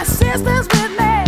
my sisters with me.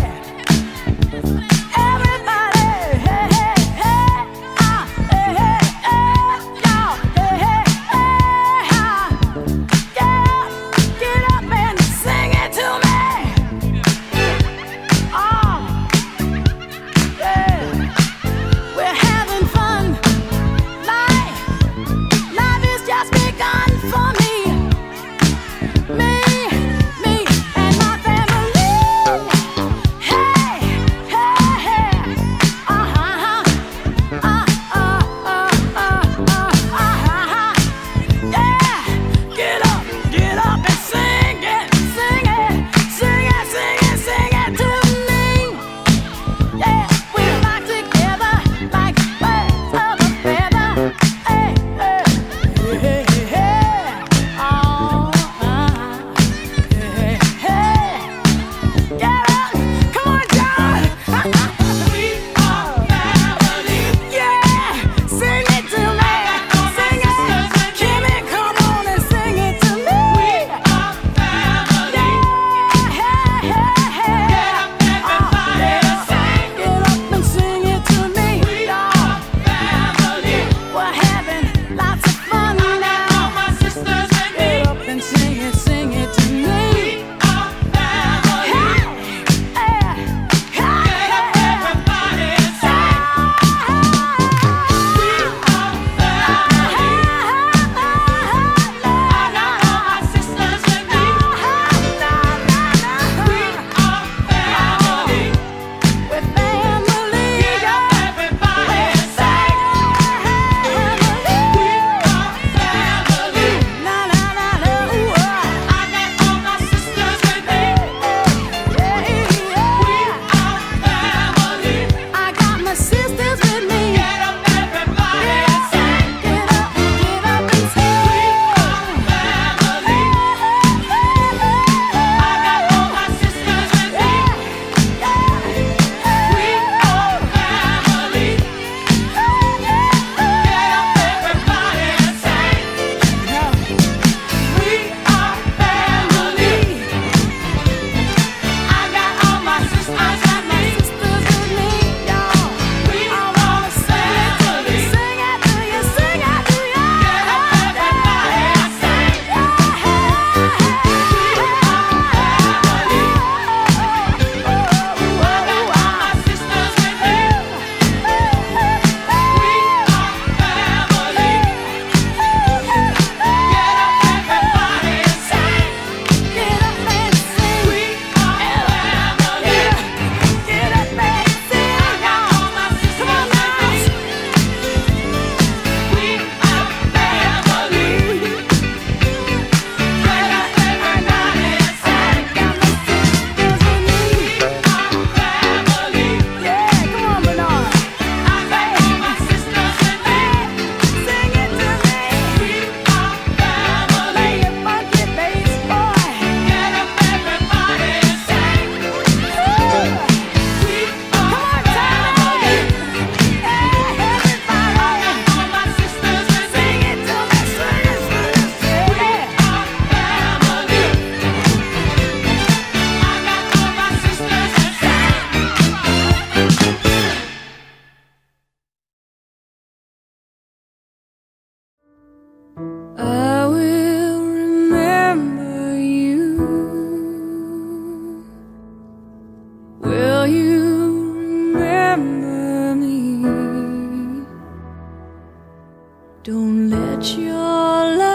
Don't let your love.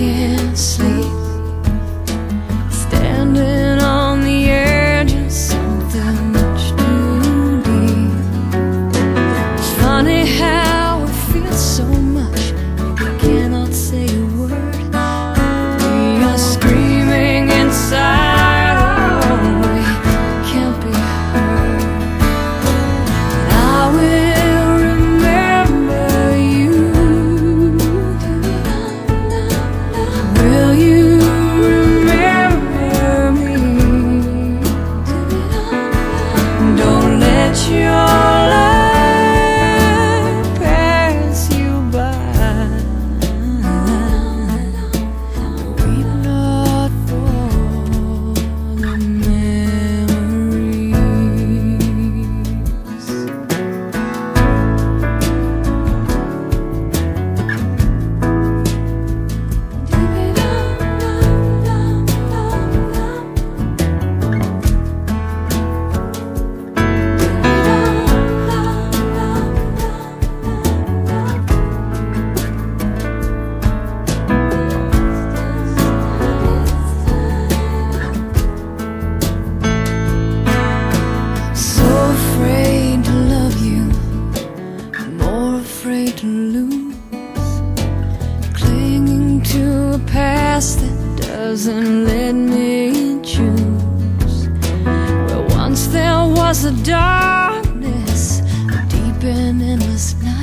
Can't sleep. Was a darkness, deep and endless night.